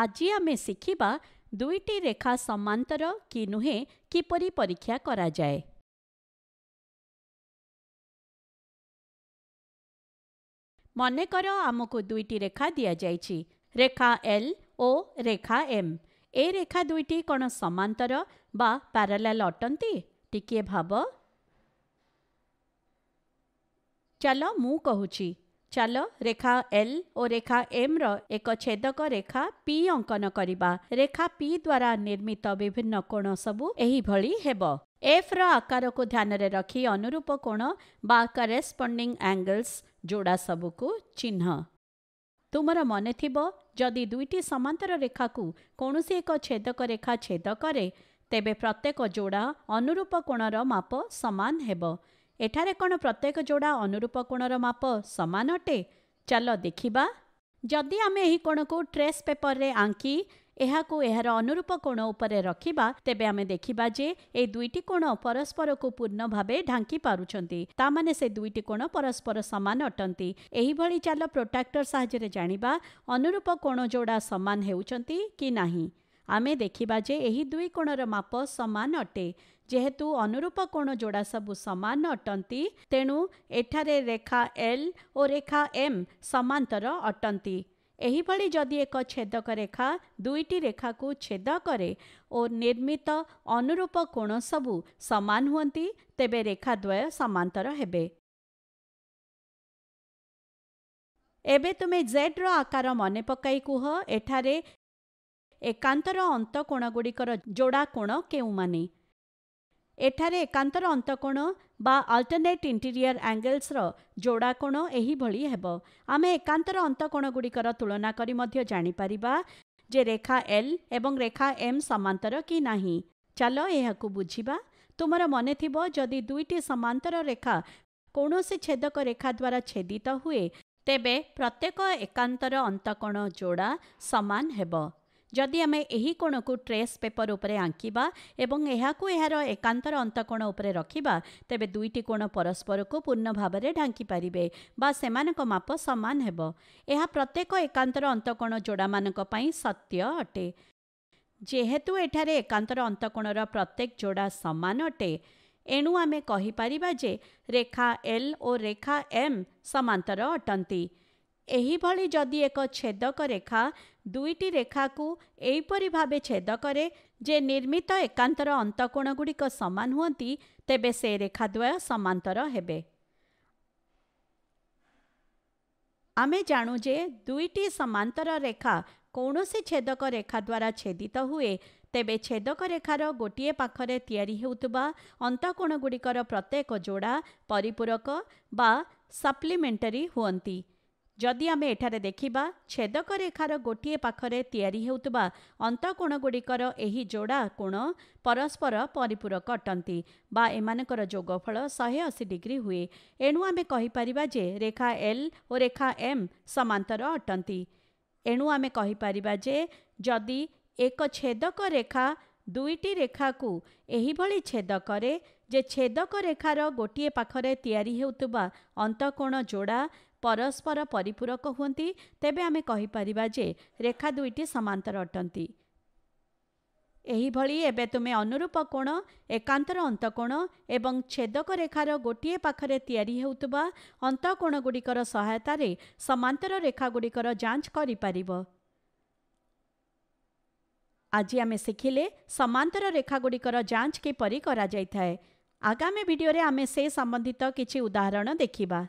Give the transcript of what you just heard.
ଆଜି ଆମେ ଶିଖିବା ଦୁଇଟି ରେଖା ସମାନ୍ତର କି ନୁହେଁ କିପରି ପରୀକ୍ଷା କରାଯାଏ। ମନେକର ଆମକୁ ଦୁଇଟି ରେଖା ଦିଆଯାଇଛି ରେଖା L O Rekha M A ରେଖା ଦୁଇଟି କ'ଣ ସମାନ୍ତର ବା ପ୍ୟାରାଲାଲ ଅଟନ୍ତି? ଟିକିଏ ଭାବ। ଚାଲ ମୁଁ କହୁଛି ଚାଲ ରେଖା ଏଲ୍ ଓ ରେଖା ଏମ୍ର ଏକ ଛେଦକ ରେଖା ପି ଅଙ୍କନ କରିବା। ରେଖା ପି ଦ୍ୱାରା ନିର୍ମିତ ବିଭିନ୍ନ କୋଣ ସବୁ ଏହିଭଳି ହେବ। ଏଫ୍ର ଆକାରକୁ ଧ୍ୟାନରେ ରଖି ଅନୁରୂପ କୋଣ ବା କରେସ୍ପଣ୍ଡିଂ ଆଙ୍ଗଲ୍ସ ଯୋଡ଼ା ସବୁକୁ ଚିହ୍ନ। ତୁମର ମନେଥିବ ଯଦି ଦୁଇଟି ସମାନ୍ତର ରେଖାକୁ କୌଣସି ଏକ ଛେଦକ ରେଖା ଛେଦ କରେ ତେବେ ପ୍ରତ୍ୟେକ ଯୋଡ଼ା ଅନୁରୂପ କୋଣର ମାପ ସମାନ ହେବ। ଏଠାରେ କ'ଣ ପ୍ରତ୍ୟେକ ଯୋଡ଼ା ଅନୁରୂପ କୋଣର ମାପ ସମାନ ଅଟେ? ଚାଲ ଦେଖିବା। ଯଦି ଆମେ ଏହି କୋଣକୁ ଟ୍ରେସ୍ ପେପରରେ ଆଙ୍କି ଏହାକୁ ଏହାର ଅନୁରୂପ କୋଣ ଉପରେ ରଖିବା ତେବେ ଆମେ ଦେଖିବା ଯେ ଏହି ଦୁଇଟି କୋଣ ପରସ୍ପରକୁ ପୂର୍ଣ୍ଣ ଭାବେ ଢାଙ୍କି ପାରୁଛନ୍ତି। ତାମାନେ ସେ ଦୁଇଟି କୋଣ ପରସ୍ପର ସମାନ ଅଟନ୍ତି। ଏହିଭଳି ଚାଲ ପ୍ରୋଟ୍ରାକ୍ଟର ସାହାଯ୍ୟରେ ଜାଣିବା ଅନୁରୂପ କୋଣ ଯୋଡ଼ା ସମାନ ହେଉଛନ୍ତି କି ନାହିଁ। ଆମେ ଦେଖିବା ଯେ ଏହି ଦୁଇ କୋଣର ମାପ ସମାନ ଅଟେ। ଯେହେତୁ ଅନୁରୂପ କୋଣ ଯୋଡ଼ା ସବୁ ସମାନ ଅଟନ୍ତି ତେଣୁ ଏଠାରେ ରେଖା ଏଲ୍ ଓ ରେଖା ଏମ୍ ସମାନ୍ତର ଅଟନ୍ତି। ଏହିଭଳି ଯଦି ଏକ ଛେଦକ ରେଖା ଦୁଇଟି ରେଖାକୁ ଛେଦ କରେ ଓ ନିର୍ମିତ ଅନୁରୂପ କୋଣ ସବୁ ସମାନ ହୁଅନ୍ତି ତେବେ ରେଖାଦ୍ୱୟ ସମାନ୍ତର ହେବେ। ଏବେ ତୁମେ ଜେଡ୍ର ଆକାର ମନେ ପକାଇ କୁହ ଏଠାରେ ଏକାନ୍ତର ଅନ୍ତ କୋଣଗୁଡ଼ିକର ଯୋଡ଼ା କୋଣ କେଉଁମାନେ? ଏଠାରେ ଏକାନ୍ତର ଅନ୍ତକୋଣ ବା ଅଲ୍ଟରନେଟ୍ ଇଣ୍ଟିରିୟର ଆଙ୍ଗେଲ୍ସର ଯୋଡ଼ା କୋଣ ଏହିଭଳି ହେବ। ଆମେ ଏକାନ୍ତର ଅନ୍ତକୋଣଗୁଡ଼ିକର ତୁଳନା କରି ମଧ୍ୟ ଜାଣିପାରିବା ଯେ ରେଖା ଏଲ୍ ଏବଂ ରେଖା ଏମ୍ ସମାନ୍ତର କି ନାହିଁ। ଚାଲ ଏହାକୁ ବୁଝିବା। ତୁମର ମନେଥିବ ଯଦି ଦୁଇଟି ସମାନ୍ତର ରେଖା କୌଣସି ଛେଦକ ରେଖା ଦ୍ୱାରା ଛେଦିତ ହୁଏ ତେବେ ପ୍ରତ୍ୟେକ ଏକାନ୍ତର ଅନ୍ତକୋଣ ଯୋଡ଼ା ସମାନ ହେବ। ଯଦି ଆମେ ଏହି କୋଣକୁ ଟ୍ରେସ୍ ପେପର ଉପରେ ଆଙ୍କିବା ଏବଂ ଏହାକୁ ଏହାର ଏକାନ୍ତର ଅନ୍ତକୋଣ ଉପରେ ରଖିବା ତେବେ ଦୁଇଟି କୋଣ ପରସ୍ପରକୁ ପୂର୍ଣ୍ଣ ଭାବରେ ଢାଙ୍କି ପାରିବେ ବା ସେମାନଙ୍କ ମାପ ସମାନ ହେବ। ଏହା ପ୍ରତ୍ୟେକ ଏକାନ୍ତର ଅନ୍ତକୋଣ ଯୋଡ଼ାମାନଙ୍କ ପାଇଁ ସତ୍ୟ ଅଟେ। ଯେହେତୁ ଏଠାରେ ଏକାନ୍ତର ଅନ୍ତକୋଣର ପ୍ରତ୍ୟେକ ଯୋଡ଼ା ସମାନ ଅଟେ ଏଣୁ ଆମେ କହିପାରିବା ଯେ ରେଖା ଏଲ୍ ଓ ରେଖା ଏମ୍ ସମାନ୍ତର ଅଟନ୍ତି। ଏହିଭଳି ଯଦି ଏକ ଛେଦକ ରେଖା ଦୁଇଟି ରେଖାକୁ ଏହିପରି ଭାବେ ଛେଦ କରେ ଯେ ନିର୍ମିତ ଏକାନ୍ତର ଅନ୍ତକୋଣଗୁଡ଼ିକ ସମାନ ହୁଅନ୍ତି ତେବେ ସେ ରେଖାଦ୍ୱୟ ସମାନ୍ତର ହେବେ। ଆମେ ଜାଣୁ ଯେ ଦୁଇଟି ସମାନ୍ତର ରେଖା କୌଣସି ଛେଦକ ରେଖା ଦ୍ୱାରା ଛେଦିତ ହୁଏ ତେବେ ଛେଦକ ରେଖାର ଗୋଟିଏ ପାଖରେ ତିଆରି ହେଉଥିବା ଅନ୍ତକୋଣଗୁଡ଼ିକର ପ୍ରତ୍ୟେକ ଯୋଡ଼ା ପରିପୂରକ ବା ସପ୍ଲିମେଣ୍ଟାରୀ ହୁଅନ୍ତି। ଯଦି ଆମେ ଏଠାରେ ଦେଖିବା ଛେଦକ ରେଖାର ଗୋଟିଏ ପାଖରେ ତିଆରି ହେଉଥିବା ଅନ୍ତକୋଣଗୁଡ଼ିକର ଏହି ଯୋଡ଼ା କୋଣ ପରସ୍ପର ପରିପୂରକ ଅଟନ୍ତି ବା ଏମାନଙ୍କର ଯୋଗଫଳ ଶହେ ଅଶୀ ଡିଗ୍ରୀ ହୁଏ। ଏଣୁ ଆମେ କହିପାରିବା ଯେ ରେଖା ଏଲ୍ ଓ ରେଖା ଏମ୍ ସମାନ୍ତର ଅଟନ୍ତି। ଏଣୁ ଆମେ କହିପାରିବା ଯେ ଯଦି ଏକ ଛେଦକ ରେଖା ଦୁଇଟି ରେଖାକୁ ଏହିଭଳି ଛେଦ କରେ ଯେ ଛେଦକ ରେଖାର ଗୋଟିଏ ପାଖରେ ତିଆରି ହେଉଥିବା ଅନ୍ତକୋଣ ଯୋଡ଼ା ପରସ୍ପର ପରିପୂରକ ହୁଅନ୍ତି ତେବେ ଆମେ କହିପାରିବା ଯେ ରେଖା ଦୁଇଟି ସମାନ୍ତର ଅଟନ୍ତି। ଏହିଭଳି ଏବେ ତୁମେ ଅନୁରୂପ କୋଣ ଏକାନ୍ତର ଅନ୍ତକୋଣ ଏବଂ ଛେଦକ ରେଖାର ଗୋଟିଏ ପାଖରେ ତିଆରି ହେଉଥିବା ଅନ୍ତକୋଣଗୁଡ଼ିକର ସହାୟତାରେ ସମାନ୍ତର ରେଖାଗୁଡ଼ିକର ଯାଞ୍ଚ କରିପାରିବ। ଆଜି ଆମେ ଶିଖିଲେ ସମାନ୍ତର ରେଖାଗୁଡ଼ିକର ଯାଞ୍ଚ କିପରି କରାଯାଇଥାଏ। ଆଗାମୀ ଭିଡ଼ିଓରେ ଆମେ ସେ ସମ୍ବନ୍ଧିତ କିଛି ଉଦାହରଣ ଦେଖିବା।